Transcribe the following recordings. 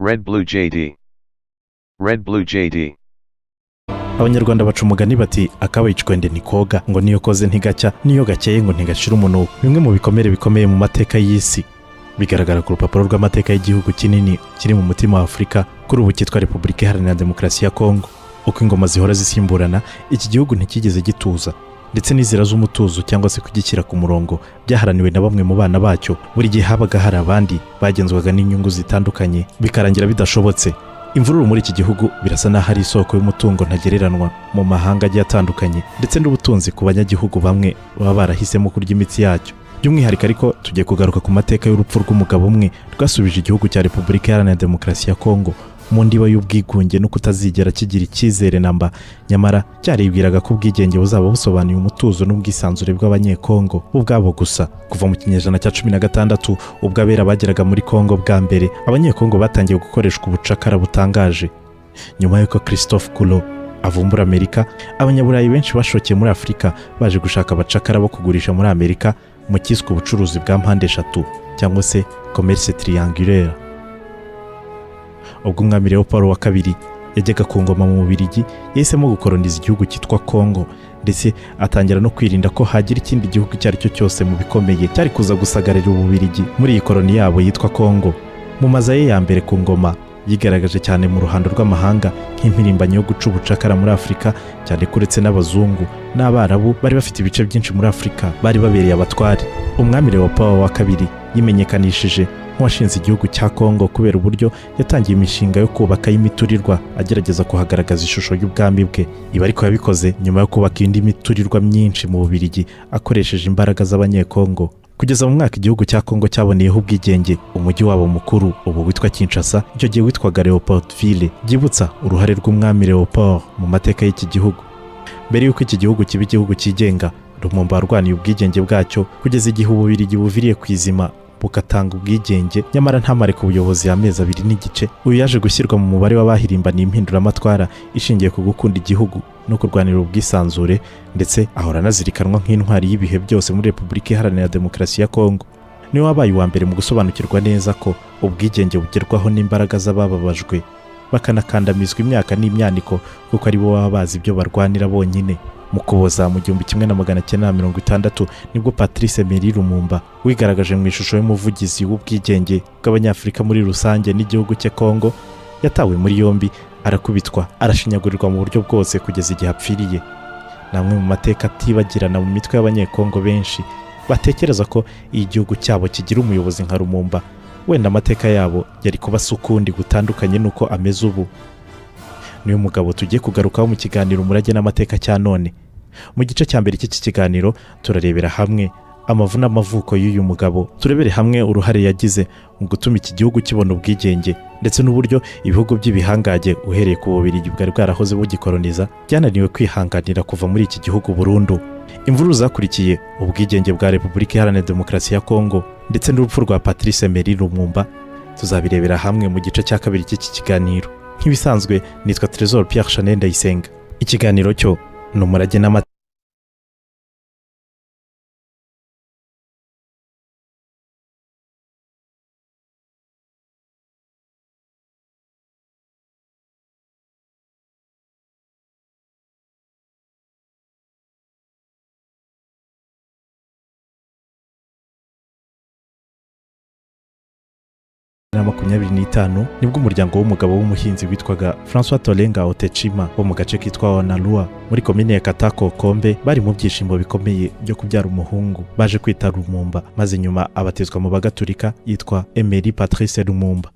Red Blue JD. Red Blue JD. abanyarwanda baca umugani bati akabaye icwende ntikoga ngo niyo koze ntigacya niyo gakeye ngo ntigashira umunuko bimwe mu bikomere bikomeye mu mateka y'isi. Bigaragara ku rupapuro rw'amateka y'igihugu kinini kiri mu mutima wa afurika kuri ubu cyitwa repubulika iharanira demokarasi ya kongo. Uko ingoma zihora zisimburana iki gihugu ntikigeze gituza. Ndetse n'inzira z'umutuzo cyangwa se kugishyira ku murongo byaharaniwe na bamwe mu bana bacyo. Buri gihe habaga hari abandi bagenzwaga n'inyungu zitandukanye bikarangira bidashobotse. Imvururu muri iki gihugu birasa n'aho ari isoko y'umutungo ntagereranwa mu mahanga agiye atandukanye ndetse n'ubutunzi ku banyagihugu bamwe baba barahisemo kurya imitsi yacyo. By'umwihariko ariko tugiye kugaruka ku mateka y'urupfu rw'umugabo umwe rwasubije igihugu cya repubulika iharanira demokarasi ya kongo mu ndiba y'ubwigunge no kutazigera kigira icyizere namba nyamara cyaribwiraga ko ubwigenge buzaba busobanuye umutuzo n'ubwisanzure bw'abanyekongo bo ubwabo gusa. Kuva mu kinyejana cya cumi na gatandatu ubwo abera bageraga muri kongo bwa mbere abanyekongo batangiye gukoreshwa ubucakara butangaje. Nyuma y'uko christophe kulo avumbura amerika abanyaburayi benshi bashokeye muri afurika baje gushaka abacakara bo kugurisha muri amerika mu cyiswe ubucuruzi bwa mpande eshatu cyangwa se commerce triangulaire. Ubwo umwami Leopold wa kabiri yajyaga ku ngoma mu bubirigi yahisemo gukoroniza igihugu cyitwa kongo ndetse atangira no kwirinda ko hagira ikindi gihugu icyo ari cyo cyose mu bikomeye cyari kuza gusagarira ububirigi muri iyi koroni yabo yitwa kongo mu maza ye ya mbere ku ngoma yigaragaje cyane mu ruhando rw'amahanga nk'impirimbanyi yo guca ubucakara muri afurika cyane ko uretse n'abazungu n'abarabu bari bafite ibice byinshi muri afurika bari babereye abatware. Umwami Leopold wa kabiri yimenyekanishije nk'uwashinze igihugu cya kongo kubera uburyo yatangiye imishinga yo kubaka y'imiturirwa agerageza kuhagaragaza ishusho y'ubwami bwe. Ibi ariko yabikoze nyuma yo kubaka indi miturirwa myinshi mu bubirigi akoresheje imbaraga z'abanyekongo. Kugeza mu mwaka igihugu cya kongo cyaboneyeho ubwigenge umujyi wabo mukuru ubu witwa kinshasa icyo gihe witwaga leopoldville byibutsa uruhare rw'umwami leopold mu mateka y'iki gihugu. Mbere y'uko iki gihugu kiba igihugu cyigenga rumumba warwaniye ubwigenge bwacyo kugeza igihe ububirigi buviriye ku izima bugatanga ubwigenge nyamara ntamare ku buyobozi y'amezi abiri n'igice uyu yaje gushyirwa mu mubare w'abahirimbaniye impinduramatwara ishingiye ku gukunda igihugu. No kurwanira ubwisanzure ndetse ahora anazirikanwa nk'intwari y'ibihe byose muri repubulika iharanira demokarasi ya kongo ni we wabaye uwa mbere mu gusobanukirwa neza ko ubwigenge bugerwaho n'imbaraga z'abababajwe. Bakanakandamizwa imyaka n'imyaniko kuko ari bo baba bazi ibyo barwanira bonyine. Mu kuboza mu gihumbi kimwe na magana cyenda na mirongo itandatu ni bwo patrice meri lumumba wigaragaje mu ishusho y'umuvugizi w'ubwigenge bw'abanyafurika muri rusange n'igihugu cye kongo yatawe muri yombi arakubitwa arashinyagurirwa mu buryo bwose kugeza igihe apfiriye. Ni amwe mu mateka atibagirana mu mitwe y'abanyekongo benshi batekereza ko igihugu cyabo kigira umuyobozi nka lumumba wenda amateka yabo yari kuba asa ukundi gutandukanye n'uko ameze ubu. Niyo mugabo tugiye kugarukaho mu kiganiro umurage n'amateka cya none. Mu gice cya mbere cy'iki kiganiro turarebera hamwe. Amavu n'amavuko y'uyu mugabo. Turebere hamwe uruhare yagize mu gutuma iki gihugu kibona ubwigenge ndetse n'uburyo ibihugu by'ibihangage uhereye ku bubirigi bwari bwarahoze bugikoroniza byananiwe kwihanganira kuva muri iki gihugu burundu. Imvururu zakurikiye ubwigenge bwa repubulika iharanira demokarasi ya kongo ndetse n'urupfu rwa patrice meri lumumba. Tuzabirebera hamwe mu gice cya kabiri cy'iki kiganiro. Nk'ibisanzwe nitwa Trezor Pierre Chanel Ndayisenga. Ikiganiro cyo ni umurage n'amateka makumyabiri n'itanu ni bwo umuryango w'umugabo w'umuhinzi witwaga francois tolenga otecima wo mu gace kitwa wanarua muri komine ya katako kombe bari mu byishimo bikomeye byo kubyara umuhungu. Baje kwita lumumba maze nyuma abatizwa mu bagaturika yitwa emery patrice lumumba.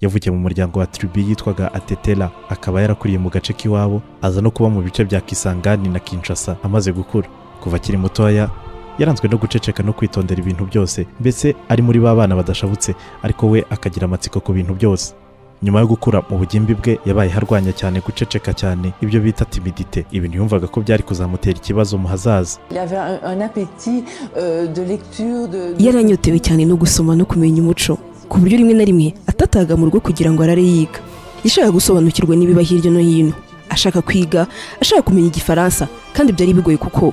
Yavukiye mu muryango wa tribu yitwaga atetela akaba yarakuriye mu gace k'iwabo aza no kuba mu bice bya kisangani na kinshasa amaze gukura. Kuva akiri mutoya yaranzwe no guceceka no kwitondera ibintu byose mbese ari muri ba bana badashabutse ariko we akagira amatsiko ku bintu byose. Nyuma yo gukura mu bugimbi bwe yabaye harwanya cyane guceceka cyane. Ibyo bita timidite ibintu yumvaga ko byari kuzamutera ikibazo mu hazaza. Yaranyotewe cyane no gusoma no kumenya umuco. Ku buryo rimwe na rimwe atataga mu rugo kugira ngo arare yiga. Yashaka gusobanukirwa n'ibiba hirya no hino. Ashaka kwiga ashaka kumenya igifaransa kandi byari bigoye kuko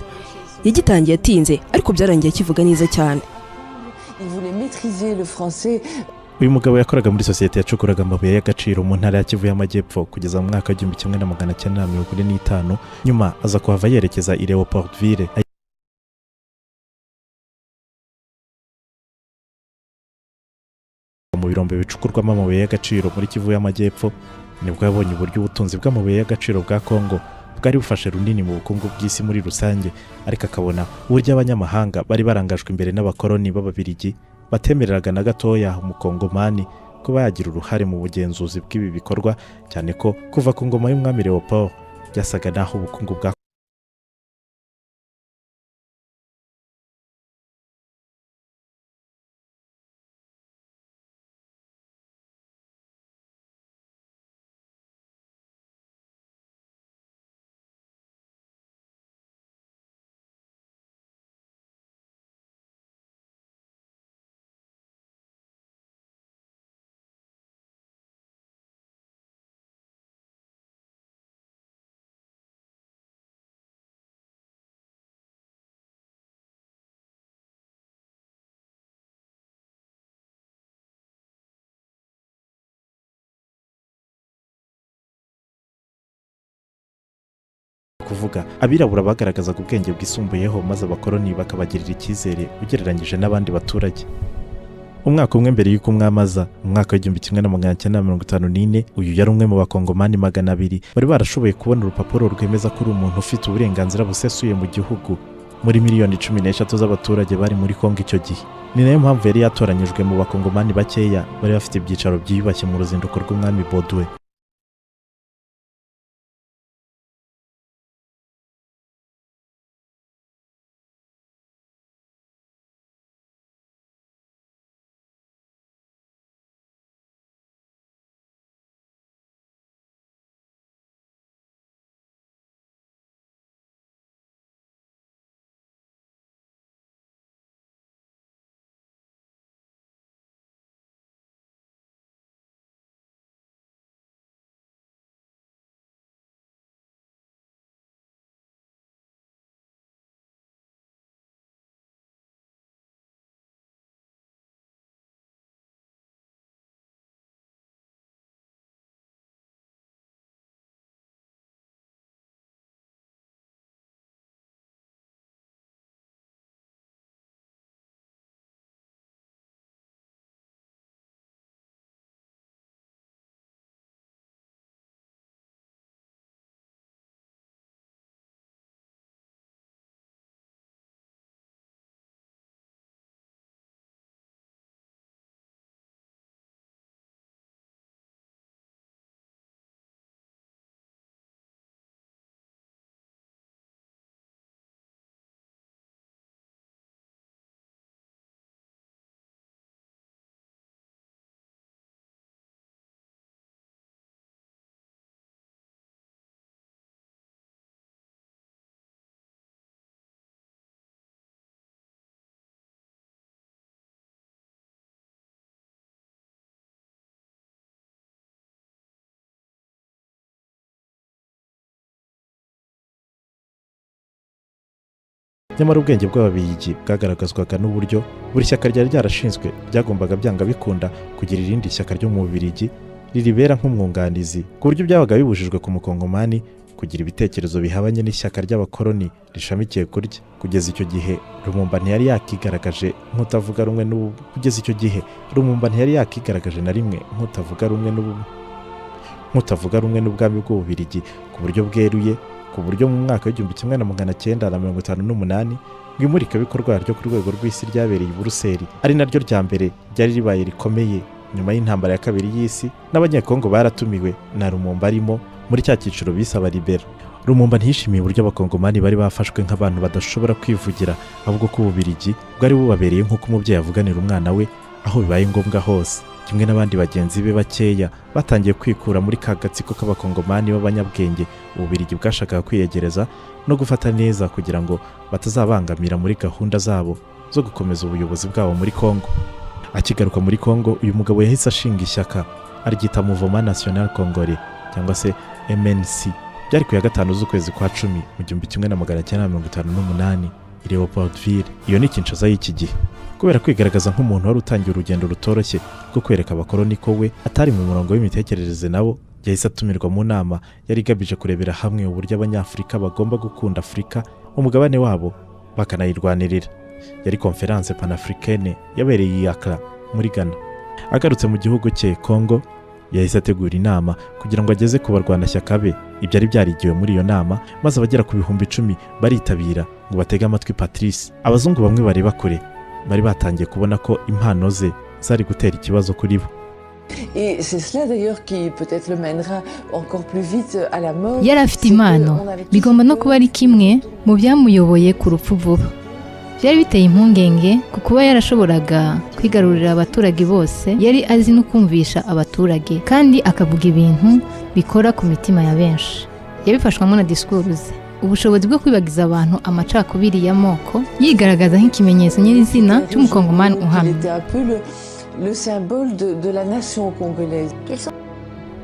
yagitangiye atinze ariko byarangiye akivuga neza cyane. Uyu mugabo yakoraga muri sosiyete yacukuraga amabuye y'agaciro mu ntara ya kivu y'amajyepfo kugeza mu mwaka w'igihumbi kimwe na magana cyenda na mirongo ine n'itanu nyuma aza kuhava yerekeza i leopoldville mu birombe bicukurwamo amabuye y'agaciro muri kivu y'amajyepfo ni bwo yabonye uburyo ubutunzi bw'amabuye y'agaciro bwa kongo bwari bufashe runini mu bukungu bw'isi muri rusange ariko akabona uburyo abanyamahanga bari barangajwe imbere n'abakoloni b'ababirigi batemereraga na gatoya umukongomani kuba yagira uruhare mu bugenzuzi bw'ibi bikorwa cyane ko kuva ku ngoma y'umwami leopold byasaga n'aho ubukungu bwa kuvuga. Abirabura bagaragazaga ubwenge bwisumbuyeho maze abakoloni bakabagirira icyizere ugereranyije n'abandi baturage. Umwaka umwe mbere y'uko umwamaza mu mwaka w'igihumbi kimwe na magana cyenda mirongo itanu n'ine uyu yari umwe mu bakongomani magana abiri. Bari barashoboye kubona urupapuro rwemeza ko uri umuntu ufite uburenganzira busesuye mu gihugu. Muri miliyoni cumi n'eshatu z'abaturage bari muri kongo icyo gihe. Ni na yo mpamvu yari yatoranyijwe mu bakongomani bakeya bari bafite ibyicaro byiyubashye mu ruzinduko rw'umwami bodwe. Nyamara ubwenge bw'ababiyigi bwagaragazwaga n'uburyo buri shyaka ryari ryarashinzwe ryagombaga byanga bikunda kugira irindi shyaka ryo mu bubirigi riribera nk'umwunganizi ku buryo byabaga bibujijwe ku mukongomani kugira ibitekerezo bihabanye n'ishyaka ry'abakoloni rishamikiye kurya. Kugeza icyo gihe rumumba ntiyari yakigaragaje nk'utavuga rumwe n'ubu kugeza icyo gihe rumumba ntiyari yakigaragaje na rimwe nk'utavuga rumwe n'ubu nk'utavuga rumwe n'ubwami bw'ububirigi ku buryo bweruye ku buryo mu mwaka w'igihumbi kimwe na magana cyenda na mirongo itanu n'umunani ngo imurikabikorwa ryo ku rwego rw'isi ryabereye i buruseli. Ari naryo rya mbere ryari ribaye rikomeye. Nyuma y'intambara ya kabiri y'isi n'abanyekongo baratumiwe na rumumba arimo muri cya cyiciro bisaba libera rumumba ntiyishimiye uburyo abakongomani bari bafashwe nk'abantu badashobora kwivugira ahubwo ko ububirigi bwari bubabereye nk'uko umubyeyi avuganira umwana we aho bibaye ngombwa hose. Kimwe n'abandi bagenzi be bakeya batangiye kwikura muri ka gatsiko k'abakongomani b'abanyabwenge. Ububirigi bwashakaga kwiyegereza no gufata neza kugira ngo batazabangamira muri gahunda zabo zo gukomeza ubuyobozi bwabo muri kongo akigaruka muri kongo uyu mugabo yahise ashinga ishyaka aryita muvoma national congore cyangwa se mnc byari ku ya gatanu z'ukwezi kwa cumi mu gihumbi kimwe na magana cyenda mirongo itanu n'umunani i leopoldville. Iyo ni kinshasa y'iki gihe. Kubera kwigaragaza nk'umuntu wari utangiye urugendo rutoroshye rwo kwereka abakoloni ko we atari mu murongo w'imitekerereze nabo yahise atumirwa mu nama. Yari igamije kurebera hamwe uburyo abanyafurika bagomba gukunda afurika umugabane wabo bakanayirwanirira. Yari konferanse panafurikene yabereye i Accra muri ghana. Agarutse mu gihugu cye congo yahise ategura inama kugira ngo ageze ku barwanashyaka be. Ibyari byarigiwe muri iyo nama maze abagera ku bihumbi icumi baritabira ngo batege amatwi patrice. Abazungu bamwe bareba kure bari batangiye kubona ko impano ze zari gutera ikibazo kuri bo. Et c'est cela d'ailleurs qui peut-être le mènera encore plus vite à la mort. yari afite impano. bigomba no kuba ari kimwe mu byamuyoboye ku rupfu vuba. Byari biteye impungenge ku kuba yarashoboraga kwigarurira abaturage bose yari azi no kumvisha abaturage kandi akavuga ibintu bikora ku mitima ya benshi. Yabifashwamo na disikuru ze. Ubushobozi bwo kwibagiza abantu amacakubiri y'amoko yigaragaza nk'ikimenyetso nyirizina cy'umukongomani uhamye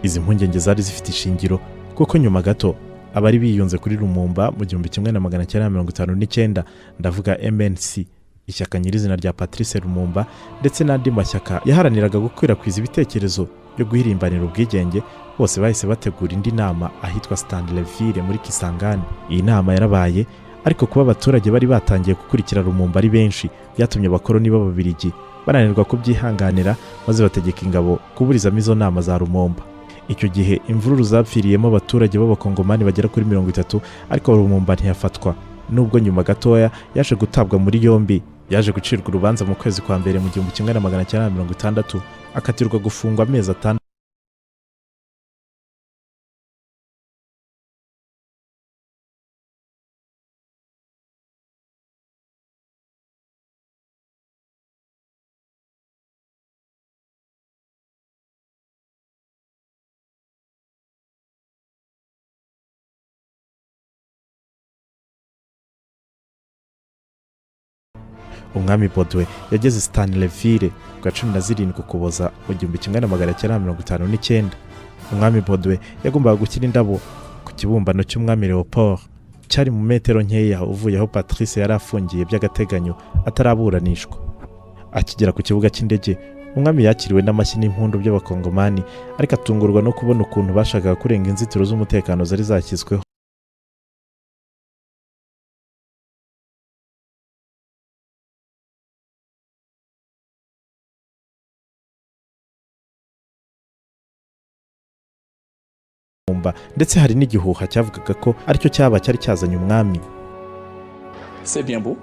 izi mpungenge zari zifite ishingiro kuko nyuma gato abari biyunze kuri rumumba mu gihumbi kimwe na magana cyenda mirongo itanu n'icyenda ndavuga mnc ishyaka nyirizina rya patrice rumumba ndetse n'andi mashyaka yaharaniraga gukwirakwiza ibitekerezo byo guhirimbanira ubwigenge bose bahise bategura indi nama ahitwa stanleyville muri kisangani. Iyi nama yarabaye ariko kuba abaturage bari batangiye gukurikira rumumba ari benshi byatumye abakoloni b'ababirigi bananirwa kubyihanganira maze bategeka ingabo kuburizamo izo nama za rumumba. Icyo gihe imvururu zapfiriyemo abaturage b'abakongomani bagera kuri mirongo itatu ariko rumumba ntiyafatwa. Nubwo nyuma gatoya yaje gutabwa muri yombi yaje gucirwa urubanza mu kwezi kwa mbere mu gihumbi kimwe na magana cyenda mirongo itandatu akatirwa gufungwa amezi atandatu umwami bodwe yageze stanleyville bwa cumi na zirindwi ukuboza mu gihumbi kimwe na magana cyenda mirongo itanu n'icyenda. Umwami bodwe yagombaga gushyira indabo ku kibumbano cy'umwami leopold cyari mu metero nkeya uvuye aho patrice yari afungiye by'agateganyo ataraburanishwa. Akigera ku kibuga cy'indege umwami yakiriwe n'amashyi n'impundu by'abakongomani ariko atungurwa no kubona ukuntu bashakaga kurenga inzitiro z'umutekano zari zashyizweho Lumumba, ndetse hari n'igihuha cyavugaga ko ari cyo cyaba cyari cyazanye umwami. C'est bien beau,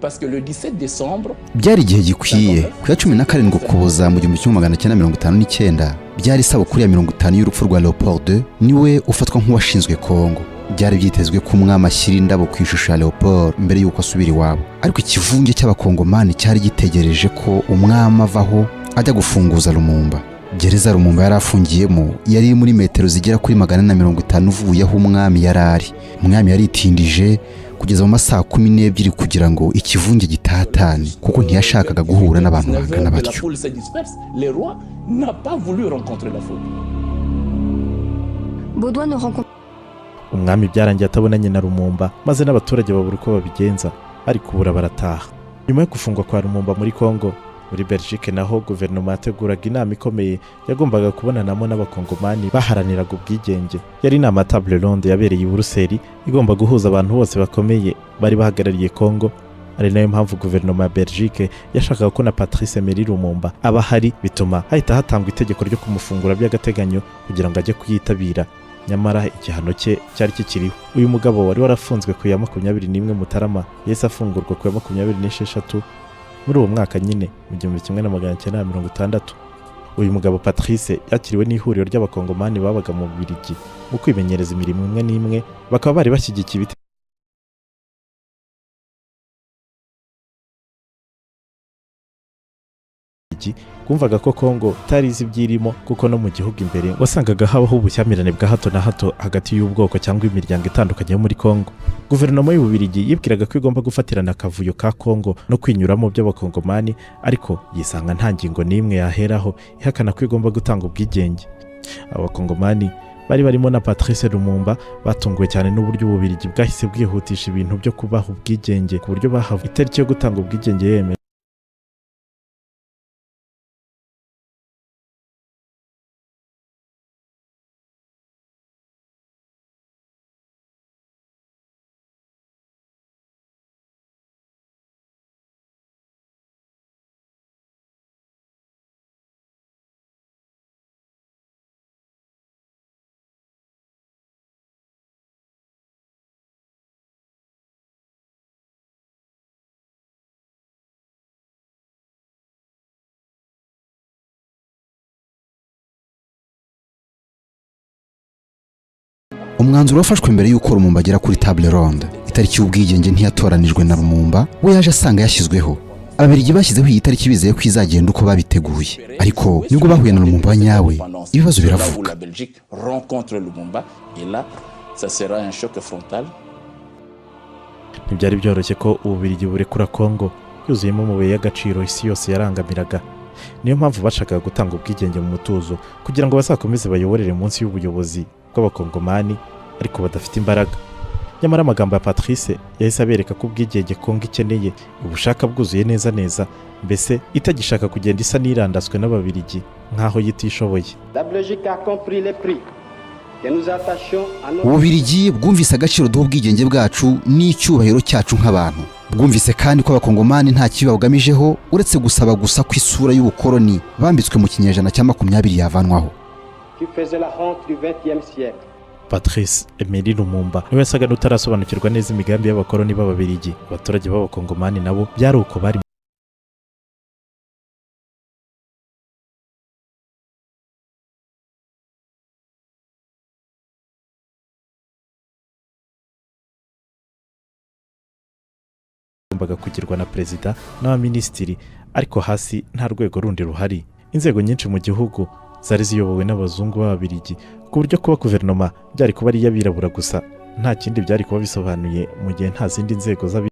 parce que le 17 décembre, byari igihe gikwiye. Ku ya cumi na karindwi ukuboza mu gihumbi kimwe magana cyenda mirongo itanu n'icyenda byari isabukuru ya mirongo itanu y'urupfu rwa leopold ni we ufatwa nk'uwashinzwe kongo byari byitezwe ko umwami ashyira indabo ku ishusho ya leopold mbere y'uko asubira iwabo. Ariko ikivunge cy'abakongomani cyari gitegereje ko umwami avaho ajya gufunguza rumumba gereza rumumba yari afungiyemo yari iri muri metero zigera kuri magana ane na mirongo itanu uvuye aho umwami yari ari. Umwami yaritindije kugeza mu masaha kumi n'ebyiri kugira ngo ikivunge gitatane kuko ntiyashakaga guhura n'abantu bangana batyo. Umwami byarangiye atabonanye na rumumba maze n'abaturage babura uko babigenza ariko ubura barataha. Nyuma yo gufungwa kwa rumumba muri congo muri belgique naho guverinoma yateguraga inama ikomeye yagombaga kubonanamo n'abakongomani baharaniraga ubwigenge. Yari inama table ronde yabereye i buruseli igomba guhuza abantu bose bakomeye bari bahagarariye congo. Ari na yo mpamvu guverinoma ya belgique yashakaga ko na patrice emery lumumba aba ahari bituma hahita hatangwa itegeko ryo kumufungura by'agateganyo kugira ngo ajye kuyitabira. Nyamara igihano cye cyari kikiriho. Uyu mugabo wari warafunzwe ku ya makumyabiri n'imwe mutarama yahise afungurwa ku ya makumyabiri n'esheshatu muri uwo mwaka nyine mu gihumbi kimwe na magana cyenda mirongo itandatu. Uyu mugabo patrice yakiriwe n'ihuriro ry'abakongomani babaga mu bubirigi mu kwimenyereza imirimo imwe n'imwe bakaba bari bashyigikiye ibite bumvaga ko kongo itari izi ibyirimo kuko no mu gihugu imbere wasangaga habaho ubushyamirane bwa hato na hato hagati y'ubwoko cyangwa imiryango itandukanye yo muri kongo guverinoma y'ububirigi yibwiraga ko igomba gufatirana akavuyo ka kongo no kwinyuramo by'abakongomani ariko yisanga nta ngingo n'imwe yaheraho ihakana ko igomba gutanga ubwigenge. Abakongomani bari barimo na patrice lumumba batunguwe cyane n'uburyo ububirigi bwahise bwihutisha ibintu byo kubaha ubwigenge ku buryo bahawe itariki yo gutanga ubwigenge yemewe. Umwanzuro wafashwe mbere y'uko rumumba agera kuri table ronde. Itariki y'ubwigenge ntiyatoranijwe na rumumba we yaje asanga yashyizweho. Ababirigi bashyizeho iyi tariki bizeye ko izagenda uko babiteguye. Ariko ni bwo bahuye na rumumba nyawe ibibazo biravuka. La Belgique rencontre Lumumba et là, ça sera un choc frontal. ntibyari byoroshye ko ububirigi burekura kongo yuzuyemo amabuye y'agaciro isi yose yarangamiraga. Niyo mpamvu bashakaga gutanga ubwigenge mu mutuzo kugira ngo bazakomeze bayoborere munsi y'ubuyobozi bw'abakongomani ariko badafite imbaraga. Nyamara amagambo ya patrice yahise abereka ko ubwigenge kongo ikeneye ubushaka bwuzuye neza neza mbese itagishaka kugenda isa n'irandaswe n'ababirigi nk'aho yitishoboye. Ububirigi bwumvise agaciro duha ubwigenge bwacu n'icyubahiro cyacu nk'abantu. Bwumvise kandi ko abakongomani nta kibi babugamijeho uretse gusaba gusa ko isura y'ubukoloni bambitswe mu kinyejana cya makumyabiri yavanwaho. Patrice emeli lumumba. Niwe yasaga n'utarasobanukirwa neza imigambi y'abakoloni b'ababirigi. Abaturage b'abakongomani nabo byari uko bari kugirwa na perezida n'abaminisitiri ariko hasi nta rwego rundi ruhari. Inzego nyinshi mu gihugu zari ziyobowe n'abazungu b'ababirigi ku buryo kuba guverinoma byari kuba ari iy'abirabura gusa. Nta kindi byari kuba bisobanuye mu gihe nta zindi nzego z'abi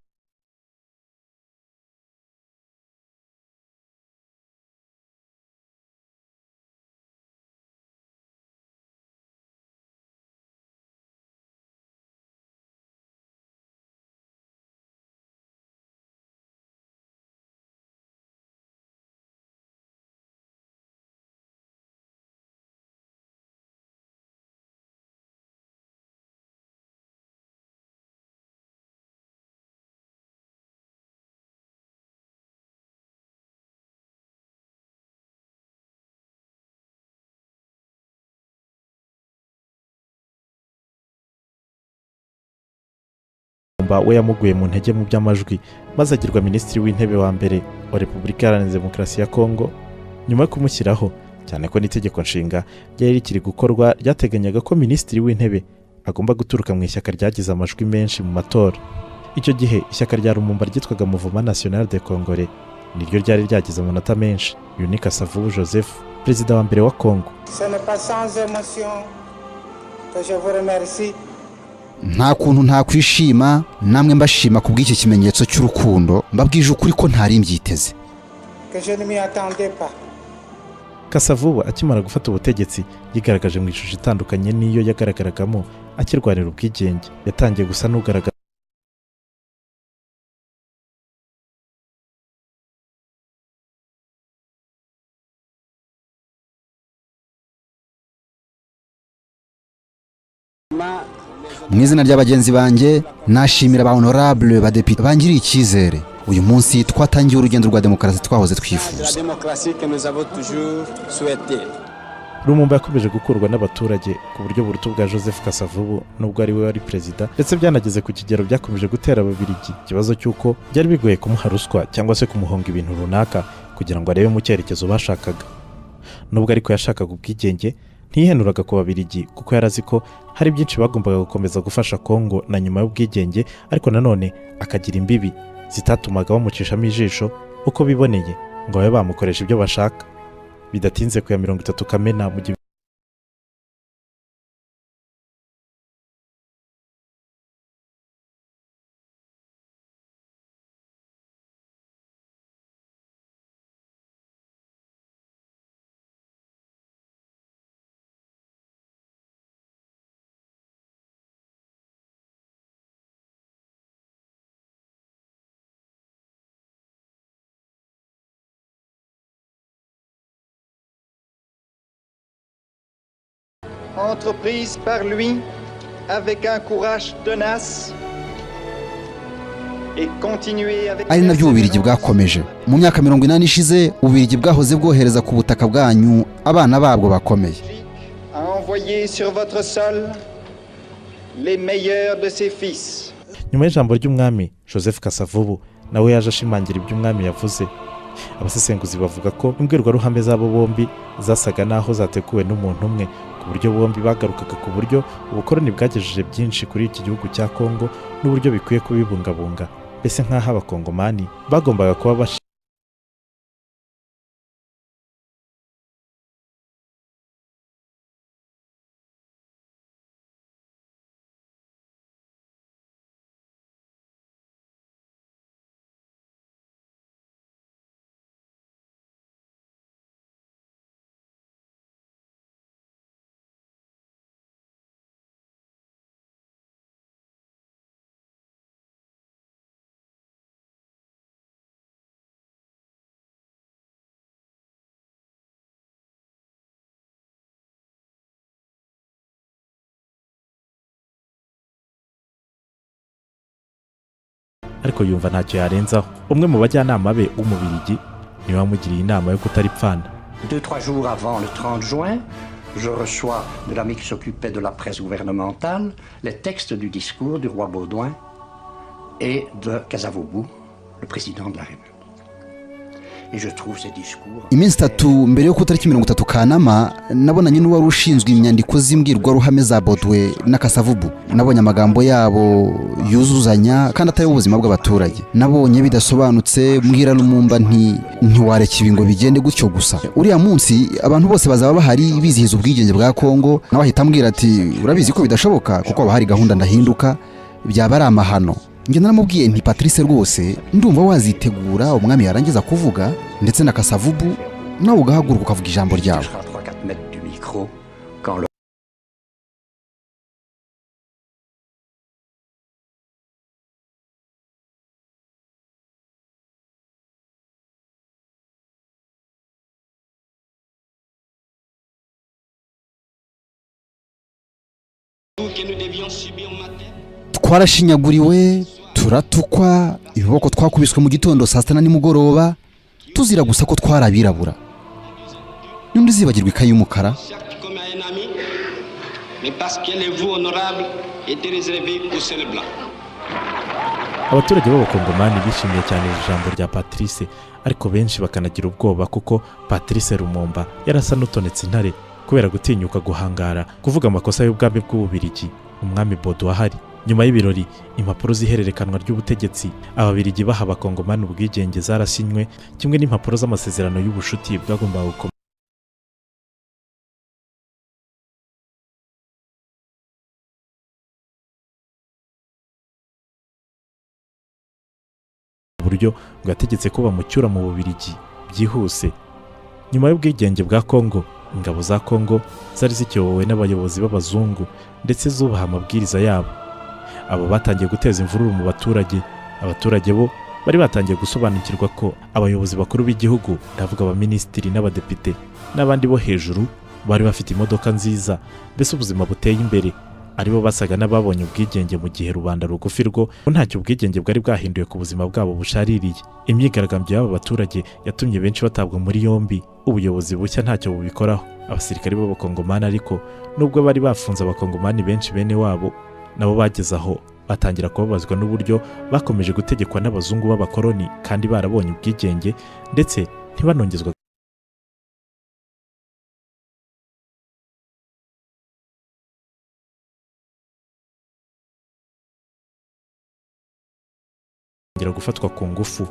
Lumumba we yamuguye mu ntege mu by'amajwi maze agirwa minisitiri w'intebe wa mbere wa repubulika iharanira demokarasi ya kongo nyuma yo kumushyiraho cyane ko n'itegeko nshinga ryari rikiri gukorwa ryateganyaga ko minisitiri w'intebe agomba guturuka mu ishyaka ryagize amajwi menshi mu matora. Icyo gihe ishyaka rya rumumba ryitwaga muvuma national de congore niryo ryari ryagize amanota menshi. Unika savubu joseph perezida wa mbere wa kongo nta kuntu ntakwishima namwe mbashima ku bw'iki kimenyetso cy'urukundo mbabwije ukuri ko ntari mbyiteze. Kasavubu akimara gufata ubutegetsi yigaragaje mu ishusho itandukanye n'iyo yagaragaragamo akirwanira ubwigenge. Yatangiye gusa n'ugaragara mu izina rya bagenzi banjye nashimira ba honorable badepite bangiriye icyizere. Uyu munsi twatangiye urugendo rwa demokarasi twahoze twifuza. Rumumba yakomeje gukurwa n'abaturage ku buryo buruta ubwa joseph kasavubu nubwo ari we wari perezida ndetse byanageze ku kigero byakomeje gutera ababirigi ikibazo cy'uko byari bigoye kumuha ruswa cyangwa se kumuhonga ibintu runaka kugira ngo arebe mu cyerekezo bashakaga. Nubwo ariko yashakaga ubwigenge ntiyihenuraga ku babirigi kuko yari azi ko hari byinshi bagombaga gukomeza gufasha kongo na nyuma y'ubwigenge ariko nanone akagira imbibi zitatumaga bamucishamo ijisho uko biboneye ngo babe bamukoresha ibyo bashaka. Bidatinze ku ya mirongo itatu kamena mu gihe entreprise par lui avec un courage tenace et continuer avec ari na byo ububirigi bwakomeje. Mu myaka mirongo inani ishize ububirigi bwahoze bwohereza ku butaka bwanyu abana babwo bakomeye. À envoyer sur votre sol les meilleurs de ses fils. nyuma y'ijambo ry'umwami joseph kasavubu nawe yaje ashimangira ibyo umwami yavuze. Abasesenguzi bavuga ko imbwirwaruhame z'abo bombi zasaga n'aho zateguwe n'umuntu umwe. Ku buryo bombi bagarukaga ku buryo ubukoroni bwagejeje byinshi kuri iki gihugu cya kongo n'uburyo bikwiye kubibungabunga. Mbese nk'aho abakongomani bagombaga kuba bashi Deux, trois jours avant le 30 juin, je reçois de l'ami qui s'occupait de la presse gouvernementale les textes du discours du roi Baudouin et de Casavobu, le président de la République. Iminsi itatu mbere yo ku itariki mirongo itatu kanama nabonanye n'uwari ushinzwe inyandiko z'imbwirwaruhame za bodwe na kasavubu. Nabonye amagambo yabo yuzuzanya kandi atari ubuzima bw'abaturage. Nabonye bidasobanutse mbwira lumumba nti ntiwareka ibi ngo bigende gutyo gusa. Uriya munsi abantu bose bazaba bahari bizihiza ubwigenge bwa kongo nawe ahita ambwira ati urabizi ko bidashoboka? Kuko haba hari gahunda ndahinduka byaba ari amahano. Njye naramubwiye nti patrice rwose ndumva wazitegura umwami yarangiza kuvuga ndetse na kasavubu nawe ugahaguruka ukavuga ijambo ryawe. À 3-4 mètres du micro quand le que nous devions subir matin twarashinyaguriwe turatukwa ibiboko twakubiswe mu gitondo saa sita na nimugoroba tuzira gusa ko twari abirabura n'undi uzibagirwa ikayi y'umukara. Abaturage b'abakongomani bishimiye cyane iri jambo rya patrice ariko benshi bakanagira ubwoba kuko patrice rumumba yarasa n'utonetse intare kubera gutinyuka guhangara kuvuga amakosa y'ubwami bw'ububirigi umwami bodo ahari. Nyuma y'ibirori impapuro z'ihererekanwa ry'ubutegetsi ababirigi baha abakongomani ubwigenge zarasinywe kimwe n'impapuro z'amasezerano y'ubushuti bwagombaga gukomeza. Buryo bwategetse ko bamucyura mu bubirigi byihuse. Nyuma y'ubwigenge bwa kongo ingabo za kongo zari zikiyobowe n'abayobozi b'abazungu ndetse zubaha amabwiriza yabo. Abo batangiye guteza imvururu mu baturage. Abaturage bo bari batangiye gusobanukirwa ko abayobozi bakuru b'igihugu ndavuga abaminisitiri n'abadepite n'abandi bo hejuru bari bafite imodoka nziza. Mbese ubuzima buteye imbere? Aribo basaga n'ababonye ubwigenge mu gihe rubanda rugufi rwo ntacyo ubwigenge bwari bwahinduye ku buzima bwabo bushaririye. Imyigaragambyo y'aba baturage yatumye benshi batabwa muri yombi. Ubuyobozi bushya ntacyo bubikoraho. Abasirikari b'abakongomani ariko nubwo bari bafunze abakongomani benshi bene wabo nabo bageze aho. Batangira kubabazwa n'uburyo bakomeje gutegekwa n'abazungu b'abakoloni kandi barabonye ubwigenge ndetse ntibanongezwa gufatwa ku ngufu.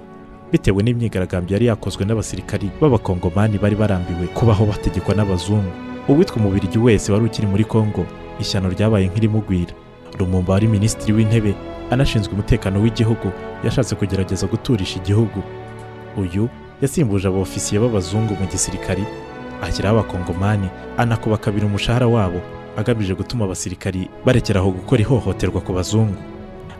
Bitewe n'imyigaragambyo yari yakozwe n'abasirikari b'abakongomani bari barambiwe kubaho bategekwa n'abazungu. Uwitwa umubirigi wese wari ukiri muri kongo ishyano ryabaye nk'irimugwira rumumba wari minisitiri w'intebe anashinzwe umutekano w'igihugu yashatse kugerageza guturisha igihugu. Uyu yasimbuje abofisiye b'abazungu mu gisirikari ashyiraho abakongomani anakuba kabiri umushahara wabo agamije gutuma abasirikari barekera aho gukora ihohoterwa ku bazungu.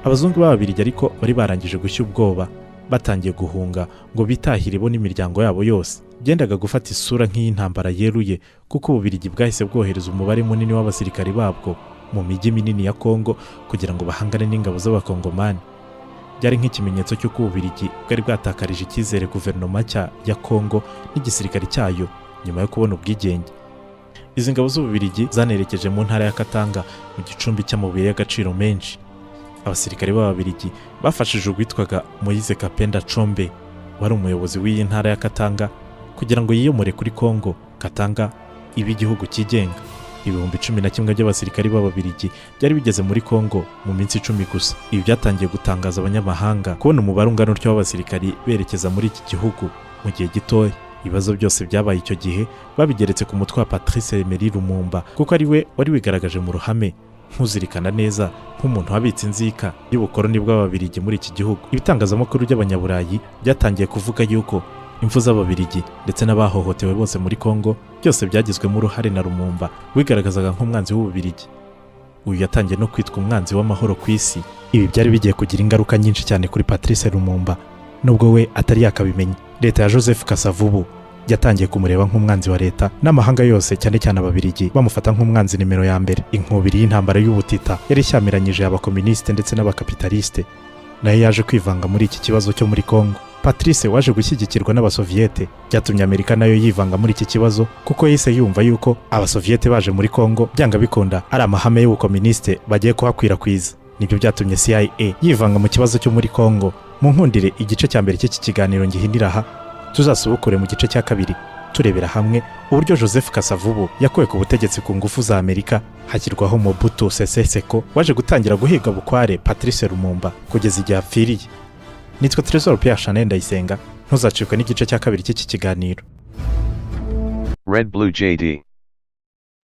Abazungu b'ababirigi ariko bari barangije gushya ubwoba batangiye guhunga ngo bitahire bo n'imiryango yabo yose. Byendaga gufata isura nk'iy'intambara yeruye kuko ububirigi bwahise bwohereza umubare munini w'abasirikari babwo. Mu mijyi minini ya kongo kugira ngo bahangane n'ingabo z'abakongomani. Byari nk'ikimenyetso cy'uko ububirigi bwari bwatakarije icyizere guverinoma nshya ya kongo n'igisirikare cyayo nyuma yo kubona ubwigenge. Izi ngabo z'ububirigi zanerekeje mu ntara ya katanga mu gicumbi cy'amabuye y'agaciro menshi. Abasirikare b'ababirigi bafashije uwitwaga moyize kapenda combe wari umuyobozi w'iyi ntara ya katanga kugira ngo yiyomore kuri kongo katanga ibe igihugu cyigenga. Ibihumbi cumi na kimwe by'abasirikari b'ababirigi byari bigeze muri kongo mu minsi icumi gusa. Ibi byatangiye gutangaza abanyamahanga kubona umubare ungana utyo w'abasirikari berekeza muri iki gihugu. Mu gihe gitoya ibibazo byose byabaye icyo gihe babigeretse ku mutwe wa patrice Emery lumumba kuko ari we wari wigaragaje mu ruhame nk'uzirikana neza nk'umuntu wabitse inzika y'ubukoroni bw'ababirigi muri iki gihugu. Ibitangazamakuru by'abanyaburayi byatangiye kuvuga yuko impfu z'ababirigi ndetse n'abahohotewe bose muri kongo byose byagizwemo uruhare na rumumba wigaragazaga nk'umwanzi w'ububirigi. Uyu yatangiye no kwitwa umwanzi w'amahoro ku isi. Ibi byari bigiye kugira ingaruka nyinshi cyane kuri patrice lumumba nubwo we atari yakabimenya leta ya joseph kasavubu yatangiye kumureba nk'umwanzi wa leta n'amahanga yose cyane cyane ababirigi bamufata nk'umwanzi nimero ya mbere. Inkubiri y'intambara y'ubutita yari ishyamiranyije abakominisite ndetse n'abakapitalisite na yo yaje kwivanga muri iki kibazo cyo muri kongo patrice waje gushyigikirwa n'abasoviyete byatumye amerika na yo yivanga muri iki kibazo kuko yahise yumva yuko abasoviyete baje muri kongo byanga bikunda ari amahame y'ubukominisite bagiye kuhakwirakwiza. Nibyo byatumye cia yivanga mu kibazo cyo muri kongo mu nkundire igice cya mbere cy'iki kiganiro ngihinira aha. Tuzasubukure mu gice cya kabiri. Turebera hamwe uburyo joseph kasavubu yakuwe ku butegetsi ku ngufu za amerika. Hashyirwaho mobutu sese seko waje gutangira guhiga bukware patrice lumumba kugeza igihe apfiriye. Nitwa tresor pierre chanel ndayisenga ntuzacibwe n'igice cya kabiri cy'iki kiganiro Red Blue JD.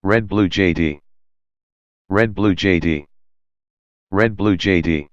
Red Blue JD. Red Blue JD. Red Blue JD.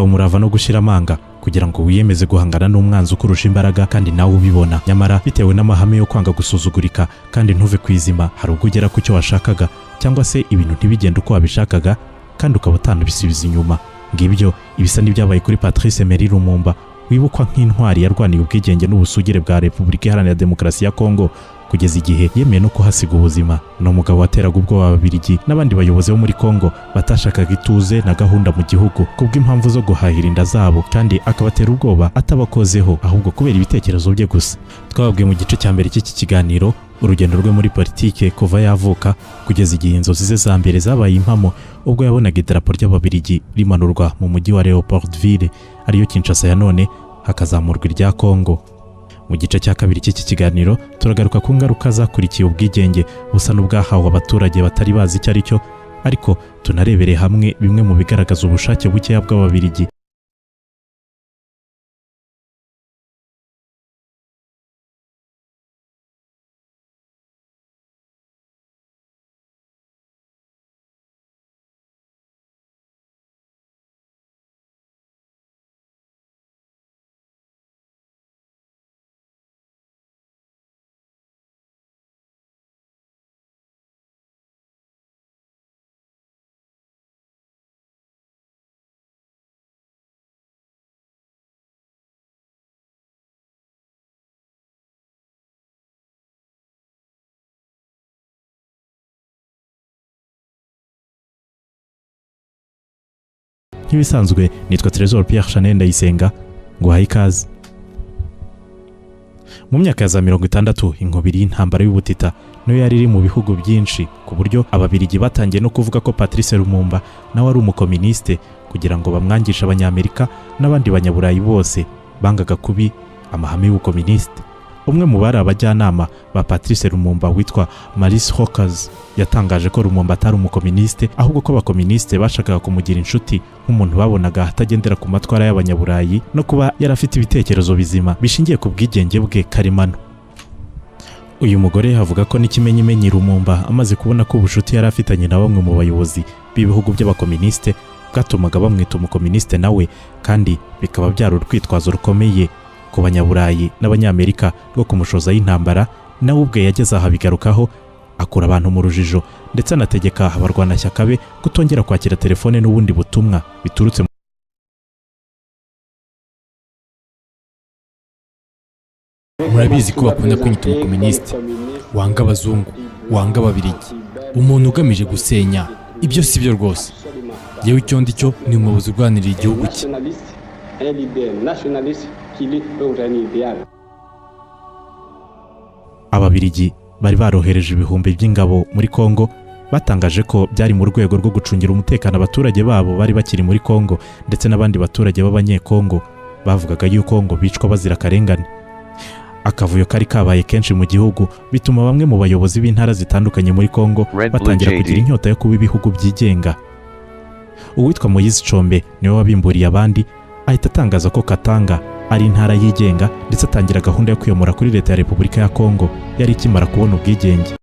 umurava no gushyira amanga kugira ngo wiyemeze guhangana n'umwanzi ukurusha imbaraga kandi nawe ubibona nyamara bitewe n'amahame yo kwanga gusuzugurika kandi ntuve ku izima hari ubwo ugera ku cyo washakaga cyangwa se ibintu ntibigende uko wabishakaga kandi ukaba utanabisubiza inyuma ngibyo ibisa n'ibyabaye kuri patrice Emery lumumba wibukwa nk'intwari yarwaniye ubwigenge n'ubusugire bwa repubulika iharanira demokarasi ya kongo kugeza igihe yemeye no kuhasiga ubuzima. Ni umugabo wateraga ubwoba ababirigi n'abandi bayobozi bo muri kongo batashakaga ituze na gahunda mu gihugu kubw'impamvu zo guhahira inda zabo kandi akabatera ubwoba atabakozeho ahubwo kubera ibitekerezo bye gusa. Twababwiye mu gice cya mbere cy'iki kiganiro urugendo rwe muri politike kuva yavuka kugeza igihe inzozi ze za mbere zabaye impamo ubwo yabonaga idarapo ry'ababirigi rimanurwa mu mujyi wa leopoldville ariyo kinshasa ya none hakazamurwa irya kongo mu gice cya kabiri cy'iki kiganiro turagaruka ku ngaruka zakurikiye ubwigenge busa n'ubwahawe abaturage batari bazi icyo ari cyo ariko tunarebere hamwe bimwe mu bigaragaza ubushake bukeya bw'ababirigi nk'ibisanzwe nitwa Trezor Pierre Chanel Ndayisenga. Nguhaye ikaze. Mu myaka ya za mirongo itandatu inkubiri y'intambara y'ubutita niyo yari iri mu bihugu byinshi ku buryo ababirigi batangiye no kuvuga ko patrice lumumba nawe ari umukominisite kugira ngo bamwangishe abanyamerika n'abandi banyaburayi bose bangaga kubi amahame y'ubukominisite umwe mu bari abajyanama ba patrice lumumba witwa maurice hawkers yatangaje ko lumumba atari umukominisite ahubwo ko abakominisite bashakaga kumugira inshuti nk'umuntu babonaga atagendera ku matwara y'abanyaburayi no kuba yari afite ibitekerezo bizima bishingiye ku bwigenge bwe karemano uyu mugore avuga ko n'ikimenyimenyi lumumba amaze kubona ko ubucuti yari afitanye na bamwe mu bayobozi b'ibihugu by'abakominisite bwatumaga bamwita umukominisite nawe kandi bikaba byari urwitwazo rukomeye ku banyaburayi n'abanyamerika rwo kumushoza y'intambara nawe ubwe yageze aha bigarukaho akura abantu mu rujijo ndetse anategeka abarwanashyaka be kutongera kwakira telefone n'ubundi butumwa biturutse murabizi ko bakunda kwiyita umukominisite wanga abazungu wanga ababirigi umuntu ugamije gusenya ibyo si byo rwose. Yewe icyo ndi cyo ni umuyobozi urwanirira igihugu cye. Un idéal. ababirigi bari barohereje ibihumbi by'ingabo muri kongo batangaje ko byari mu rwego rwo gucungira umutekano abaturage babo bari bakiri muri kongo ndetse n'abandi baturage b'abanyekongo bavugaga yuko ngo bicwa bazira akarengane. Akavuyo kari kabaye kenshi mu gihugu bituma bamwe mu bayobozi b'intara zitandukanye muri kongo batangira kugira inyota yo kuba ibihugu byigenga. Uwitwa moyizi combe ni we wabimburiye abandi ahita atangaza ko katanga ari intara yigenga ndetse atangira gahunda yo kwiyomora kuri leta ya repubulika ya kongo. Yari ikimara kubona ubwigenge.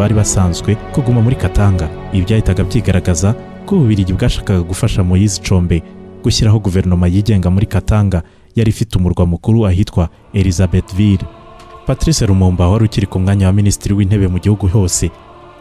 Bari basanzwe kuguma muri katanga. Ibi byahitaga byigaragaza ko ububirigi bwashakaga gufasha moyizi combe gushyiraho guverinoma yigenga muri katanga. Yari ifite umurwa mukuru ahitwa elizabethville patrice lumumba wari ukiri ku mwanya wa minisitiri w'intebe mu gihugu hose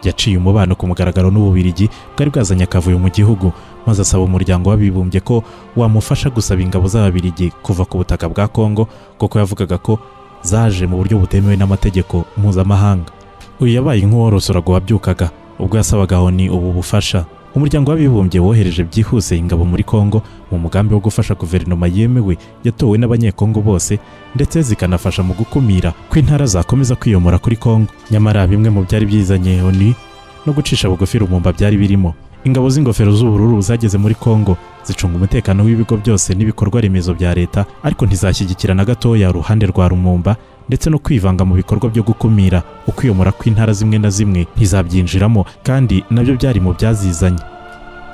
yaciye umubano ku mugaragaro n'ububirigi bwari bwazanye akavuyo mu gihugu maze asaba umuryango w'abibumbye ko wamufasha gusaba ingabo z'ababirigi kuva ku butaka bwa kongo kuko yavugaga ko zaje mu buryo butemewe n'amategeko mpuzamahanga. Uyu yabaye nk'uworosoraga wabyukaga ubwo yasabaga oni ubu bufasha. Umuryango w'abibumbye wohereje byihuse ingabo muri kongo mu mugambi wo gufasha guverinoma yemewe yatowe n'abanyekongo bose ndetse zikanafasha mu gukumira ko intara zakomeza kwiyomora kuri kongo. Nyamara bimwe mu byari byizanye oni no gucisha bugufi rumumba byari birimo. Ingabo z'ingofero z'ubururu zageze muri kongo zicunga umutekano w'ibigo byose n'ibikorwa remezo bya leta ariko ntizashyigikira na gatoya uruhande rwa rumumba ndetse no kwivanga mu bikorwa byo gukumira ukwiyomora kw'intara zimwe na zimwe ntizabyinjiramo kandi na byo byari mu byazizanye.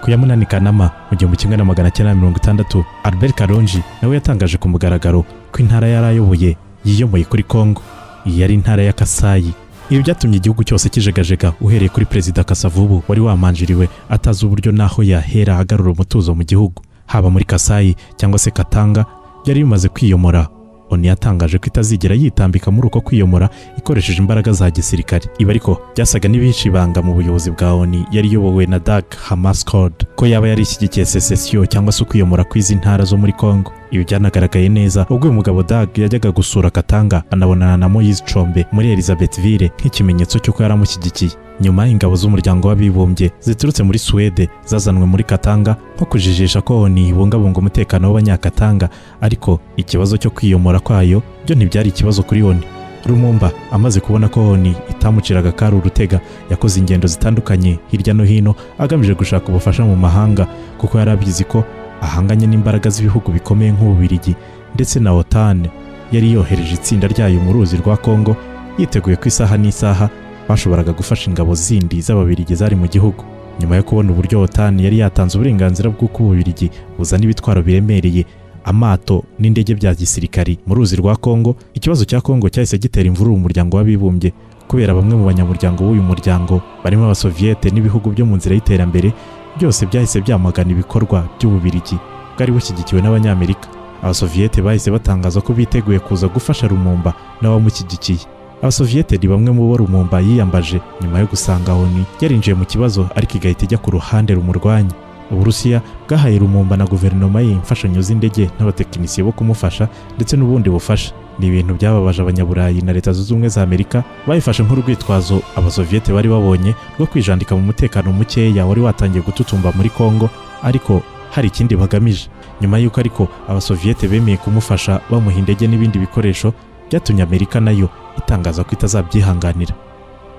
Ku ya munani kanama mu gihumbi kimwe na magana cyenda mirongo itandatu albert karonji nawe yatangaje ku mugaragaro ko intara yari ayoboye yiyomoye kuri kongo iyi yari intara ya kasayi. Ibi byatumye igihugu cyose kijegajega uhereye kuri perezida kasavubu wari wamanjiriwe atazi uburyo n'aho yahera agarura umutuzo mu gihugu. Haba muri kasayi cyangwa se katanga yari bimaze kwiyomora. Oni yatangaje ko itazigera yitambika muri uko kwiyomora ikoresheje imbaraga za gisirikare. Ibi ariko byasaga n'ibihishe ibanga mu buyobozi bwa oni yari iyobowe na dag hamaskod ko yaba yari ishyigikiye secession cyangwa se ukwiyomora kw'izi ntara zo muri congo. Ibi byanagaragaye neza ubwo uyu mugabo dag yajyaga gusura katanga anabonana na moyize combe muri elizabethville nk'ikimenyetso cy'uko yari amushyigikiye nyuma ingabo z'umuryango w'abibumbye ziturutse muri suwede zazanwe muri katanga nko kujijisha ko oni ibungabunga umutekano w'abanyakatanga ariko ikibazo cyo kwiyomora kwayo byo ntibyari ikibazo kuri oni. Rumumba amaze kubona ko oni itamuciraga kari urutega yakoze ingendo zitandukanye hirya no hino agamije gushaka ubufasha mu mahanga kuko yari abizi ko ahanganye n'imbaraga z'ibihugu bikomeye nk'ububirigi ndetse na otan. Yari yohereje itsinda ryayo mu ruzi rwa kongo yiteguye ko isaha n'isaha bashoboraga gufasha ingabo zindi z'ababirigi zari mu gihugu. Nyuma yo kubona uburyo otan yari yatanze uburenganzira bw'uko ububirigi buzana ibitwaro biremereye amato n'indege bya gisirikari mu ruzi rwa kongo ikibazo cya kongo cyahise gitera imvururu umuryango w'abibumbye. Kubera bamwe mu banyamuryango w'uyu muryango barimo abasoviyete n'ibihugu byo mu nzira y'iterambere byose byahise byamagana ibikorwa by'ububirigi. Bwari bushyigikiwe n'abanyamerika. Abasoviyete bahise batangaza ko biteguye kuza gufasha rumumba n'abamushyigikiye. Abasoviyete ni bamwe mu bo rumumba yiyambaje. Nyuma yo gusanga oni yarinjiye mu kibazo ariko igahita ijya ku ruhande rumurwanya. Uburusiya bwahaye rumumba na guverinoma ye imfashanyo z'indege n'abatekinisiye bo kumufasha ndetse n'ubundi bufasha. Ni ibintu byababaje abanyaburayi na leta zunze ubumwe za amerika babifashe nk'urwitwazo abasoviyete bari babonye rwo kwijandika mu mutekano mukeya wari watangiye gututumba muri kongo ariko hari ikindi bagamije. Nyuma y'uko ariko abasoviyete bemeye kumufasha bamuha indege n'ibindi bikoresho byatumye amerika na yo itangaza ko itazabyihanganira.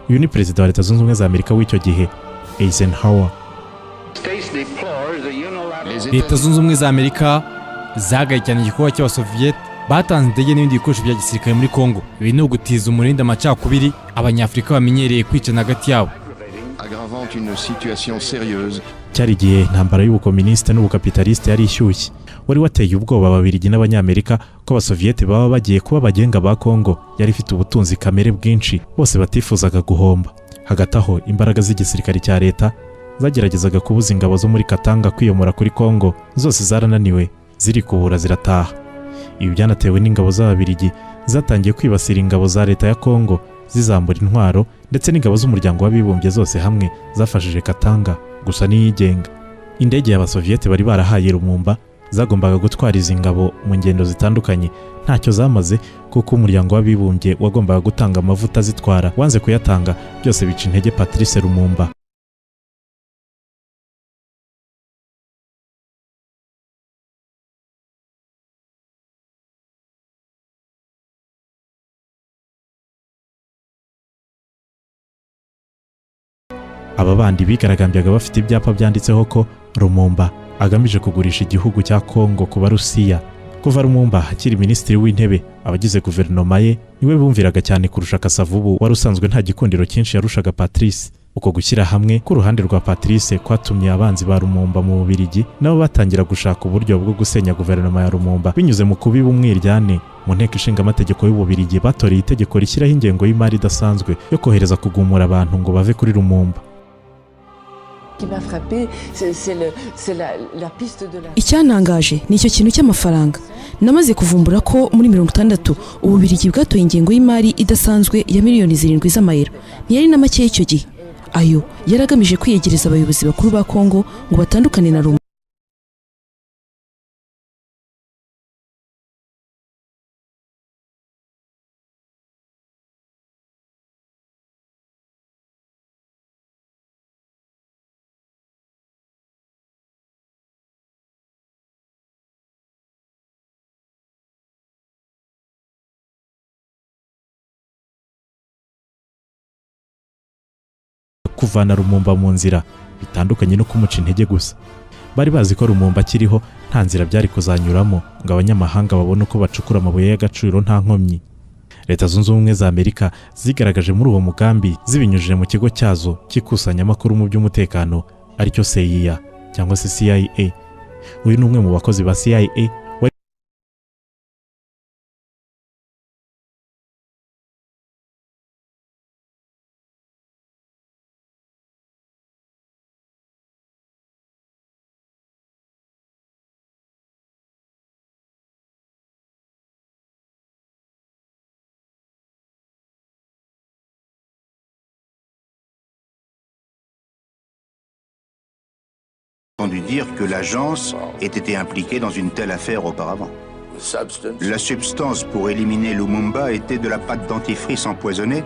Uyu ni perezida wa leta zunze ubumwe za amerika w'icyo gihe eisenhower. Leta zunze ubumwe za amerika cyane igikorwa cy'abasoviyete batanze indege n'ibindi bikoresho bya gisirikare muri kongo ibi ni ugutiza umurindi amacakubiri abanyafurika bamenyereye kwicana hagati yabo. Cyari igihe intambara y'ubukominisite n'ubukapitalisite yari ishyushye. Wari wateye ubwoba ababirigi n'abanyamerika ko abasoviyete baba bagiye kuba abagenga ba kongo yari ifite ubutunzi kamere bwinshi. Bose batifuzaga guhomba. Hagati aho imbaraga z'igisirikare cya leta zageragezaga kubuza ingabo zo muri katanga kwiyomora kuri kongo zose zarananiwe. Zirikubura zirataha. Ibi byanatewe n'ingabo z'ababirigi zatangiye kwibasira ingabo za leta ya kongo zizambura intwaro ndetse n'ingabo z'umuryango w'abibumbye zose hamwe zafashije katanga gusa n'iyigenga. Indege y'abasoviyete bari barahaye rumumba zagombaga gutwara izi ngabo mu ngendo zitandukanye. Ntacyo zamaze kuko umuryango w'abibumbye wagombaga gutanga amavuta azitwara. Wanze kuyatanga byose bica intege patrice rumumba. Aba bandi bigaragambyaga bafite ibyapa byanditseho ko rumumba agamije kugurisha igihugu cya kongo ku barusiya kuva rumumba akiri minisitiri w'intebe abagize guverinoma ye niwe bumviraga cyane kurusha kasavubu wari usanzwe nta gikundiro cyinshi yarushaga patrice. Uko gushyira hamwe k'uruhande rwa patrice kwatumye abanzi ba rumumba mu bubirigi nabo batangira gushaka uburyo bwo gusenya guverinoma ya rumumba. Binyuze mu kubiba umwiryane mu nteko ishinga amategeko y'ububirigi batoreye itegeko rishyiraho ingengo y'imari idasanzwe yo kohereza kugumura abantu ngo bave kuri rumumba icyantangaje ni icyo kintu cy'amafaranga. Namaze kuvumbura ko muri mirongo itandatu ububirigi bwatoye ingengo y'imari idasanzwe ya miliyoni zirindwi z'amayero. Ntiyari na make y'icyo gihe. Ayo yari agamije kwiyegereza abayobozi bakuru ba kongo ngo batandukane na rumumba kuvana rumumba mu nzira. Bitandukanye no kumuca intege gusa. Bari bazi ko rumumba akiriho nta nzira byari kuzanyuramo ngo abanyamahanga babone uko bacukura amabuye y'agaciro nta nkomyi. Leta zunze ubumwe za amerika zigaragaje muri uwo mugambi zibinyujije mu kigo cyazo cy'ikusanyamakuru mu by'umutekano ari cyo CIA cyangwa se CIA uyu ni umwe mu bakozi ba CIA entendu dire que l'agence ait été impliquée dans une telle affaire auparavant. La substance pour éliminer Lumumba était de la pâte dentifrice empoisonnée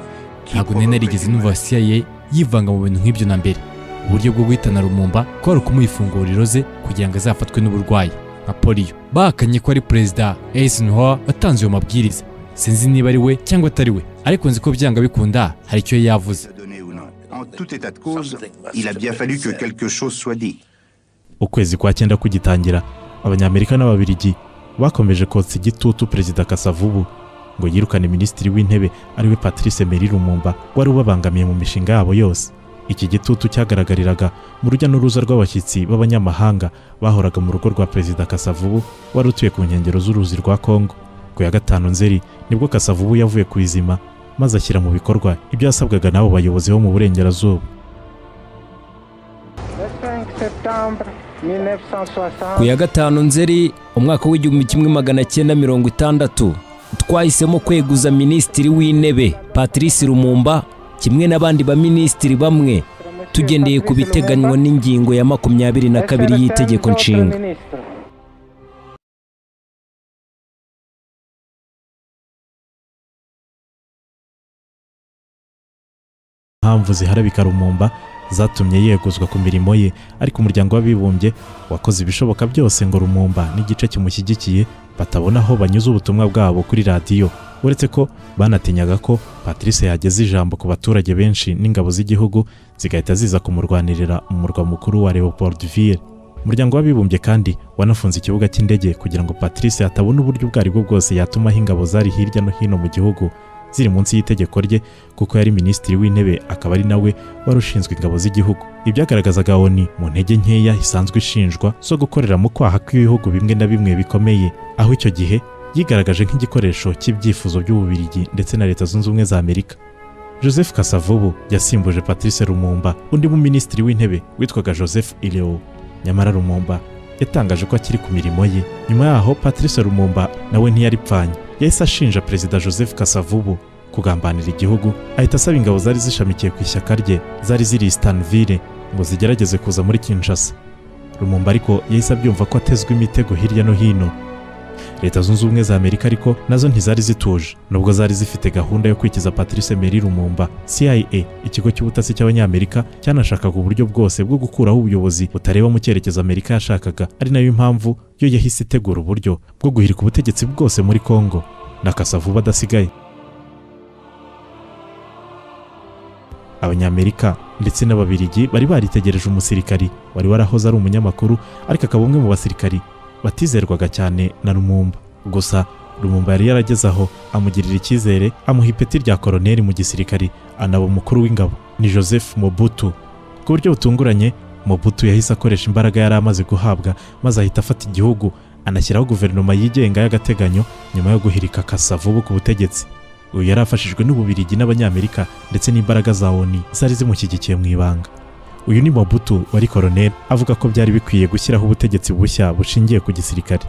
ntabwo nari narigeze numva CIA yivanga mu bintu nk'ibyo na mbere. Uburyo bwo guhitana rumumba ko ari ukumuha ifunguro ze kugira ngo azafatwe n'uburwayi. Nka poliyo bahakanye ko ari perezida Eisenhower watanze ayo mabwiriza. Sinzi niba ari we cyangwa atari we ariko nzi ko byanga bikunda hari icyo yavuze. En tout état de cause, il a bien fallu que quelque chose soit dit. Ukwezi kwa cyenda kugitangira. Abanyamerika n'ababirigi bakomeje kotsa igitutu perezida kasavubu ngo yirukane minisitiri w'intebe ari we patrice meri lumumba wari ubabangamiye mu mishinga yabo yose. Iki gitutu cyagaragariraga mu rujya n'uruza rw'abashyitsi b'abanyamahanga bahoraga mu rugo rwa perezida kasavubu wari utuye ku nkengero z'uruzi rwa kongo ku ya gatanu nzeri ni bwo kasavubu yavuye ku izima maze ashyira mu bikorwa ibyo yasabwaga n'abo bayobozi bo mu burengerazuba. Le 5 septembre 1960. ku ya gatanu nzeri umwaka w'igihumbi kimwe magana cyenda mirongo itandatu twahisemo kweguza minisitiri w'intebe patrice lumumba kimwe n'abandi baminisitiri bamwe tugendeye ku biteganywa n'ingingo ya makumyabiri na kabiri y'itegeko nshinga impamvu ziharabika rumumba zatumye yeguzwa ku mirimo ye. Ariko umuryango w'abibumbye wakoze ibishoboka byose ngo rumumba n'igice kimushyigikiye batabona aho banyuze ubutumwa bwabo kuri radiyo. Uretse ko banatinyaga ko patrice yageza ijambo ku baturage benshi n'ingabo z'igihugu zigahita ziza kumurwanirira mu murwa mukuru wa leopoldville umuryango w'abibumbye kandi wanafunze ikibuga cy'indege kugira ngo patrice atabona uburyo ubwo ari bwo bwose yatumaho ingabo zari hirya no hino mu gihugu. Ziri munsi y'itegeko rye kuko yari minisitiri w'intebe akaba ari nawe wari ushinzwe ingabo z'igihugu. Ibyagaragazaga oni mu ntege nkeya isanzwe ishinjwa zo gukorera mu kwaha kw'ibihugu bimwe na bimwe bikomeye aho icyo gihe yigaragaje nk'igikoresho cy'ibyifuzo by'ububirigi ndetse na leta zunze ubumwe za amerika. Joseph kasavubu yasimbuje patrice lumumba undi mu minisitiri w'intebe witwaga joseph ileo. Nyamara lumumba yatangaje ko akiri ku mirimo ye. Nyuma yaho patrice lumumba nawe ntiyaripfanye. Yahise ashinja perezida joseph kasavubu kugambanira igihugu ahita asaba ingabo zari zishamikiye ku ishyaka rye zari ziri i stanville ngo zigerageze kuza muri kinshasa. Lumumba ariko yahise abyumva ko atezwe imitego hirya no hino. Leta zunze ubumwe za amerika ariko na zo ntizari zituje. Nubwo zari zifite gahunda yo kwikiza patrice meri lumumba cia ikigo cy'ubutasi cy'abanyamerika cyanashakaga uburyo bwose bwo gukuraho ubuyobozi butareba mu cyerekezo amerika yashakaga. Ari na yo mpamvu yo yahise itegura uburyo bwo guhirika ubutegetsi bwose muri kongo na kasavuba adasigaye abanyamerika ndetse n'ababirigi bari baritegereje umusirikari. Wari warahoze ari umunyamakuru ariko akaba umwe mu basirikari batizerwaga cyane na rumumba gusa rumumba yari yarageze aho amugirira icyizere amuha ipeti rya koroneri mu gisirikari anaba umukuru w'ingabo. Ni joseph mobutu. Ku buryo butunguranye mobutu yahise akoresha imbaraga yari amaze guhabwa maze ahita afata igihugu anashyiraho guverinoma yigenga y'agateganyo nyuma yo guhirika kasavubu ku butegetsi. Uyu yari afashijwe n'ububirigi n'abanyamerika ndetse n'imbaraga za oni zari zimushyigikiye mu ibanga. Uyu ni mobutu wari koroneri avuga ko byari bikwiye gushyiraho ubutegetsi bushya bushingiye ku gisirikare.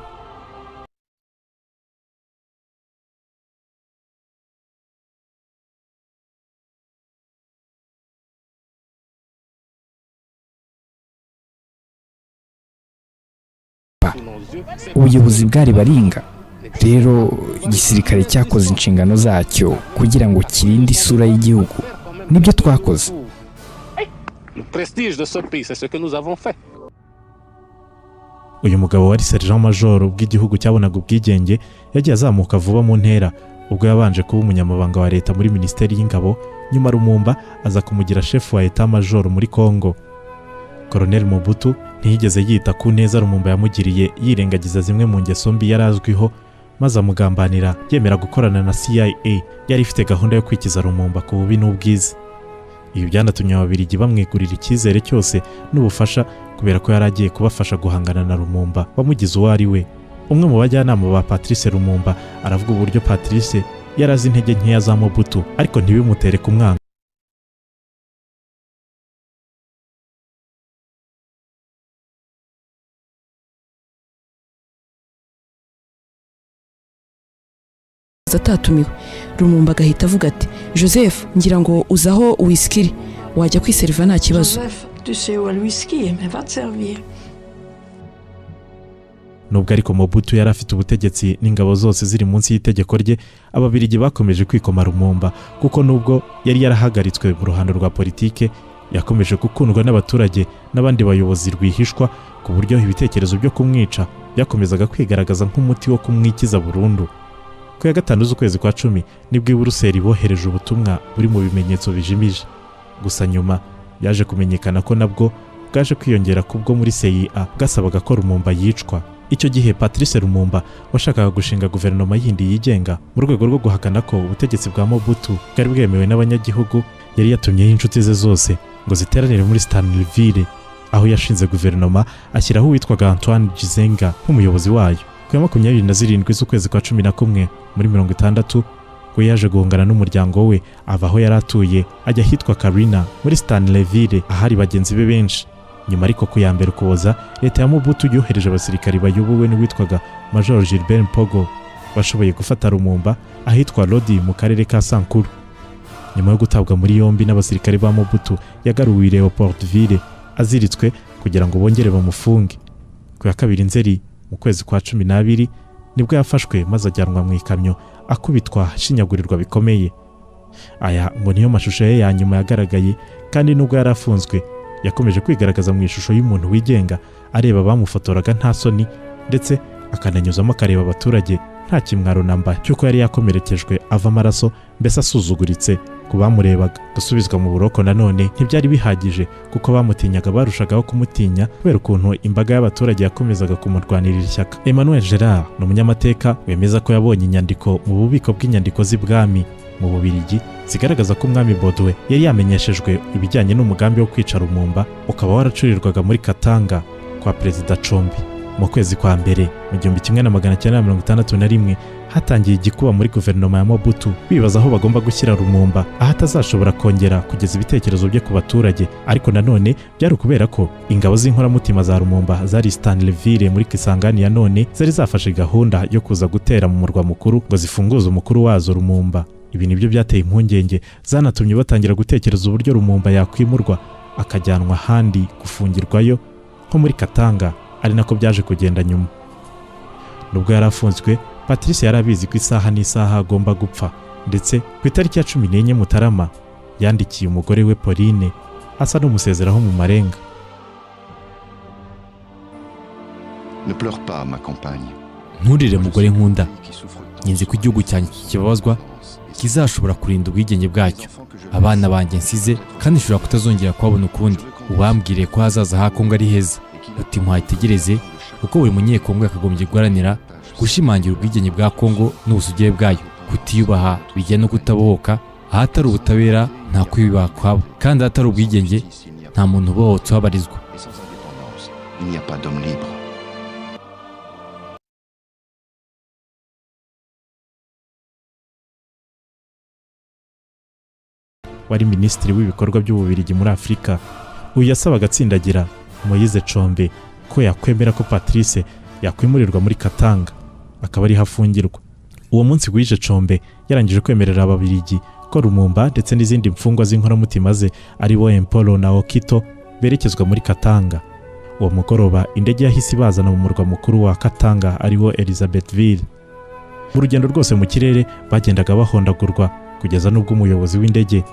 Ubuyobozi bwari baringa. Rero igisirikare cyakoze inshingano zacyo kugira ngo kirinde isura y'igihugu. Nibyo twakoze. Le prestige de ce pays, c'est ce que nous avons fait. uyu mugabo wari sergent major bw'igihugu cyabonaga ubwigenge yagiye azamuka vuba mu ntera. Ubwo yabanje kuba umunyamabanga wa leta muri minisiteri y'ingabo nyuma rumumba aza kumugira shefu wa etat major muri congo. Koroneli mobutu ntiyigeze yita ku neza rumumba yamugiriye yirengagiza zimwe mu ngeso mbi yari azwiho maze amugambanira yemera gukorana na cia yari ifite gahunda yo kwikiza rumumba ku bubi n'ubwiza. Ibi byanatumye ababirigi bamwegurira icyizere cyose n'ubufasha kubera ko yari agiye kubafasha guhangana na rumumba wamugize uwo ari we. Umwe mu bajyanama ba patrice rumumba aravuga uburyo patrice yari azi intege nkeya za mobutu ariko ntibimutere kumwanga. Atatumiwe rumumba agahita avuga ati joseph ngira ngo uzi aho wisikiri wajya kwiseriva nta kibazo. Nubwo ariko mobutu yari afite ubutegetsi n'ingabo zose ziri munsi y'itegeko rye ababirigi bakomeje kwikoma rumumba kuko nubwo yari yarahagaritswe mu ruhando rwa politike yakomeje gukundwa n'abaturage n'abandi bayobozi rwihishwa ku buryo ibitekerezo byo kumwica byakomezaga kwigaragaza nk'umuti wo kumwikiza burundu. Ku ya gatanu z'ukwezi kwa cumi ni bwo i buruseli bohereje ubutumwa buri mu bimenyetso bijimije. Gusa nyuma byaje kumenyekana ko nabwo bwaje kwiyongera ku bwo muri cia bwasabaga ko rumumba yicwa. Icyo gihe patrice rumumba washakaga gushinga guverinoma yindi yigenga mu rwego rwo guhakana ko ubutegetsi bwa mobutu bwari bwemewe n'abanyagihugu yari yatumyeho inshuti ze zose ngo ziteranire muri stanleyville aho yashinze guverinoma ashyiraho uwitwaga antoine gizenga nk'umuyobozi wayo. Ku ya makumyabiri na zirindwi z'ukwezi kwa cumi na kumwe muri mirongo itandatu we yaje guhungana n'umuryango we ava aho yari atuye ajya ahitwa karina muri stanleyville ahari bagenzi be benshi. Nyuma ariko ku ya mbere ukuboza leta ya mobutu yohereje abasirikari bayobowe n'uwitwaga major gilbert mpogo. Bashoboye gufata rumumba ahitwa lodi mu karere ka sankuru. Nyuma yo gutabwa muri yombi n'abasirikari ba mobutu yagaruwe leopoldville aziritswe kugira ngo bongere bamufunge. Ku ya kabiri nzeri mu kwezi kwa cumi n'abiri ni bwo yafashwe maze ajyanwa mu ikamyo akubitwa ashinyagurirwa bikomeye. Aya ngo niyo mashusho ye ya nyuma yagaragaye kandi nubwo yari afunzwe yakomeje kwigaragaza mu ishusho y'umuntu wigenga areba abamufotoraga nta soni ndetse akananyuzamo akareba abaturage nta kimwaro namba cy'uko yari yakomerekejwe ava amaraso mbese asuzuguritse. Ku bamurebaga. Gusubizwa mu buroko nanone ntibyari bihagije kuko bamutinyaga barushagaho kumutinya kubera ukuntu imbaga y'abaturage yakomezaga kumurwanirira ishyaka. Emmanuel gerard ni umunyamateka wemeza ko yabonye inyandiko mu bubiko bw'inyandiko z'ibwami mu bubirigi zigaragaza ko umwami Baudouin yari yamenyeshejwe ibijyanye n'umugambi wo kwica rumumba ukaba waracurirwaga muri katanga kwa perezida combi mu kwezi kwa mbere mu gihumbi kimwe na magana cyenda mirongo itandatu na rimwe hatangiye igikuba muri guverinoma ya mobutu. Bibaza aho bagomba gushyira rumumba. Aho atazashobora kongera kugeza ibitekerezo bye ku baturage. Ariko nanone byari ukubera ko ingabo z'inkoramutima za rumumba zari stanleyville muri kisangani ya none zari zafashe gahunda yo kuza gutera mu murwa mukuru ngo zifunguze umukuru wazo rumumba. Ibi ni byo byateye impungenge. Zanatumye batangira gutekereza uburyo rumumba yakwimurwa akajyanwa ahandi gufungirwayo nko muri katanga. Ari nako byaje kugenda nyuma. Nubwo yari afunzwe patrice yari abizi ko isaha n'isaha agomba gupfa ndetse ku itariki ya cumi n'enye mutarama yandikiye umugore we pauline asa n'umusezeraho mu marenga. Ne pleure pas, ma compagne. nturire mugore nkunda. Nzi ko igihugu cyanjye kikibabazwa kizashobora kurinda ubwigenge bwacyo. Abana banjye nsize kandi nshobora kutazongera kubabona ukundi. Ubambwiriye ko hazaza ha kongo ari heza. Uti muhayitegereze kuko buri munyekongo yakagombye guharanira gushimangira ubwigenge bwa kongo n'ubusugire bwayo. Kutiyubaha bijya no kutabohoka ahatari ubutabera nta kwiyubaha kwabo. Kandi ahatari ubwigenge nta muntu ubohotse uhabarizwa wari minisitiri w'ibikorwa by'ububirigi muri afurika uyu yasabaga atsindagira moyize combe ko yakwemera ko patrice yakwimurirwa muri katanga. Akaba ariho afungirwa uwo munsi wije combe yarangije kwemerera ababirigi ko rumumba ndetse n'izindi mfungwa z'inkoramutima ze ari bo empolo na okito berekezwa muri katanga. Uwo mugoroba indege yahise ibazana mu murwa mukuru wa katanga ari wo elizabethville. Mu rugendo rwose mu kirere bagendaga bahondagurwa kugeza n'ubwo umuyobozi w'indege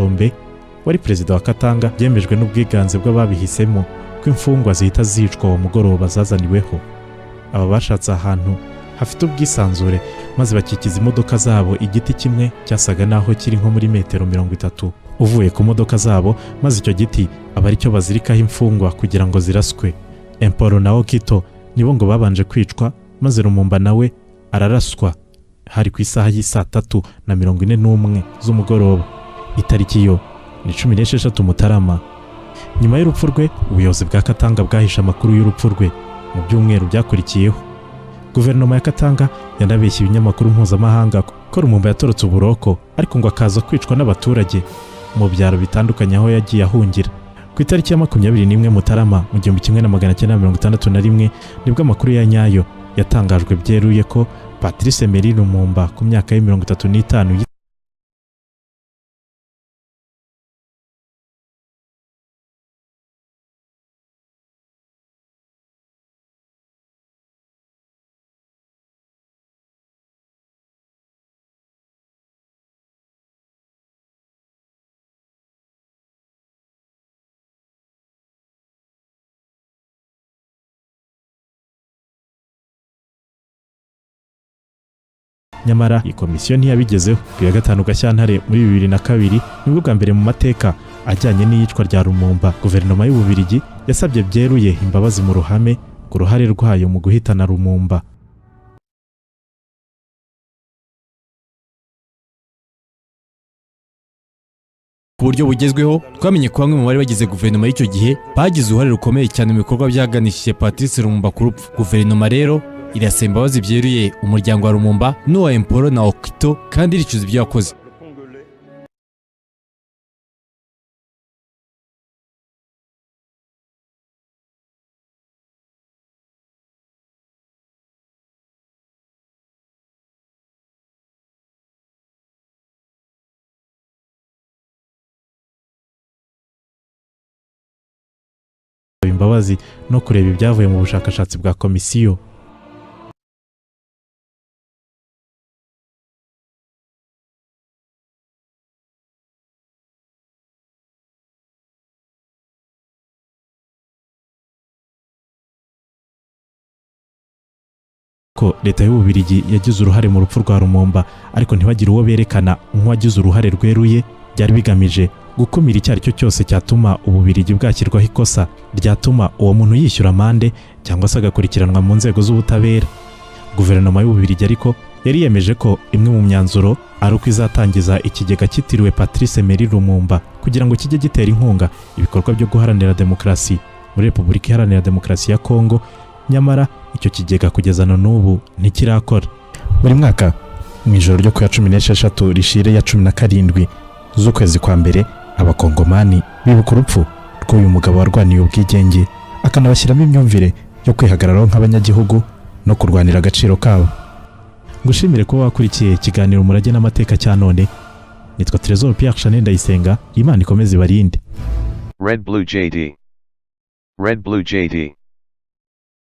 Combe wari perezida wa Katanga byemejwe n'ubwiganze bw'ababihisemo ko imfungwa zihita zicwa uwo mugoroba zazaniweho. Aba bashatse ahantu hafite ubwisanzure maze bakikiza imodoka zabo igiti kimwe cyasaga naho kiri nko muri metero mirongo itatu. Uvuye ku modoka zabo maze icyo giti aba ari cyo bazirikaho imfungwa kugira ngo ziraswe. Emporo na okito nibo ngo babanje kwicwa maze rumumba nawe araraswa. Hari ku isaha y'isaa tatu na mirongo ine n'umwe z'umugoroba. Itariki yo ni cumi n'esheshatu mutarama. Nyuma y'urupfu rwe ubuyobozi bwa katanga bwahishe amakuru y'urupfu rwe. Mu byumweru byakurikiyeho. Guverinoma ya katanga yanabeshye ibinyamakuru mpuzamahanga ko rumumba yatorotse uburoko ariko ngo akaza kwicwa n'abaturage. Mu byaro bitandukanye aho yagiye ahungira. Ku itariki ya makumyabiri n'imwe mutarama mu gihumbi kimwe na magana cyenda mirongo itandatu na rimwe ni bwo amakuru ya nyayo yatangajwe byeruye ko patrice meri rumumba ku myaka ye mirongo itatu n'itanu nyamara iyi komisiyo ntiyabigezeho. Ku ya gatanu gashyantare muri bibiri na kabiri ni bwo bwa mbere mu mateka ajyanye n'iyicwa rya rumumba. Guverinoma y'ububirigi yasabye byeruye imbabazi mu ruhame ku ruhare rwayo mu guhitana rumumba. Ku buryo bugezweho twamenye ko bamwe mu bari bagize guverinoma y'icyo gihe bagize uruhare rukomeye cyane mu bikorwa byaganishije patrice rumumba ku rupfu. Guverinoma rero irasaba imbabazi byeruye umuryango wa rumumba n'uwa emporo na okito kandi iricuza ibyo yakoze imbabazi no kureba ibyavuye mu bushakashatsi bwa komisiyo. Ko leta y'ububirigi yagize uruhare mu rupfu rwa rumumba ariko ntibagire uwo berekana nk'uwagize uruhare rweruye byari bigamije gukumira icyo ari cyo cyose cyatuma ububirigi bwashyirwaho ikosa ryatuma uwo muntu yishyura amande cyangwa se agakurikiranwa mu nzego z'ubutabera. Guverinoma y'ububirigi ariko yari yemeje ko imwe mu myanzuro ari uko izatangiza ikigega cyitiriwe patrice meri rumumba kugira ngo kijye gitera inkunga ibikorwa byo guharanira demokarasi muri repubulika iharanira demokarasi ya kongo nyamara icyo kigega kugeza na n'ubu ntikirakora buri mwaka mu ijoro ryo ku ya cumi n'esheshatu rishire ya cumi na karindwi z'ukwezi kwa mbere abakongomani bibuka urupfu rw'uyu mugabo warwaniye ubwigenge akanabashyiramo imyumvire yo kwihagararaho nk'abanyagihugu no kurwanira agaciro kabo ngushimire kuba wakurikiye ikiganiro umurage n'amateka cya none nitwa Trezor Pierre Chanel Ndayisenga imana ikomeze ibarinde Red Blue JD. Red Blue JD.